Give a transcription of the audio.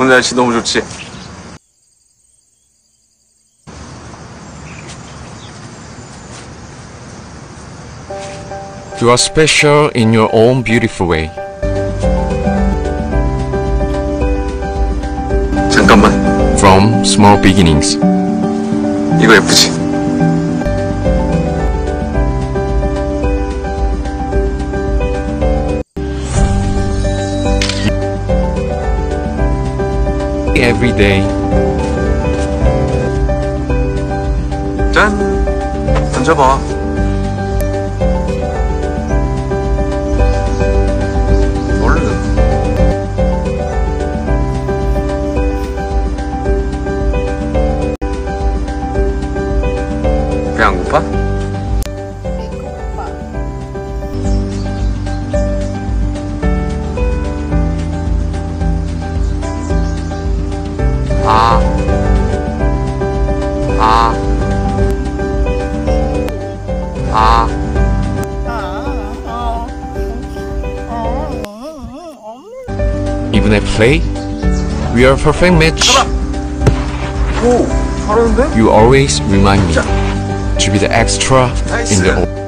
오늘 날씨 너무 좋지? You are special in your own beautiful way. 잠깐만. From small beginnings. 이거 예쁘지? Every day. 짠! 던져봐. 얼른. 배안 고파? Even I play, we are a perfect match. You always remind me to be the extra in the.